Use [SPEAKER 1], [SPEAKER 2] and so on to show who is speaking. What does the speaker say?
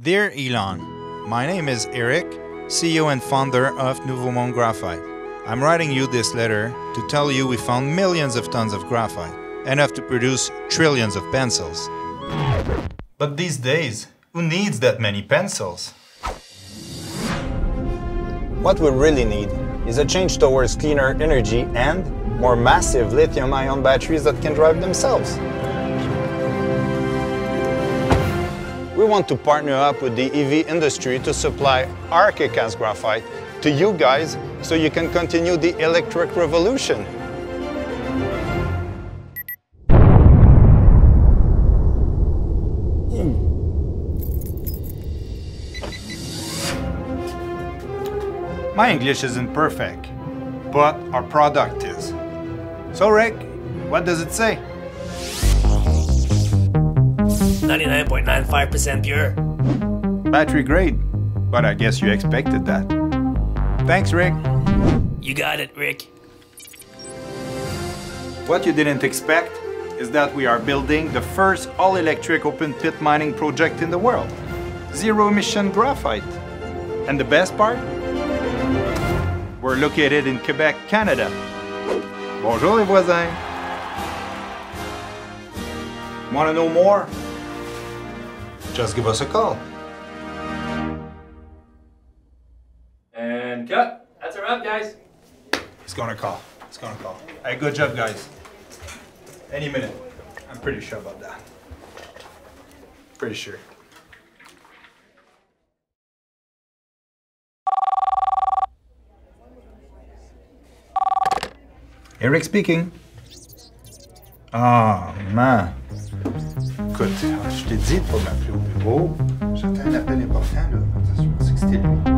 [SPEAKER 1] Dear Elon, my name is Eric, CEO and founder of Nouveau Monde Graphite. I'm writing you this letter to tell you we found millions of tons of graphite, enough to produce trillions of pencils. But these days, who needs that many pencils? What we really need is a change towards cleaner energy and more massive lithium ion batteries that can drive themselves. We want to partner up with the EV industry to supply our graphite to you guys so you can continue the electric revolution. Hmm. My English isn't perfect, but our product is. So Rick, what does it say?
[SPEAKER 2] 99.95% pure.
[SPEAKER 1] Battery grade, but I guess you expected that. Thanks, Rick.
[SPEAKER 2] You got it, Rick.
[SPEAKER 1] What you didn't expect is that we are building the first all-electric open pit mining project in the world. Zero emission graphite. And the best part? We're located in Quebec, Canada. Bonjour les voisins. Want to know more? Just give us a call.
[SPEAKER 2] And cut. That's a wrap, guys.
[SPEAKER 1] He's gonna call. He's gonna call. Hey, good job, guys. Any minute. I'm pretty sure about that. Pretty sure. Eric speaking. Ah, man. Écoute, je t'ai dit de pas m'appeler au bureau. J'attends un appel important, là. Je pensais que c'était lui.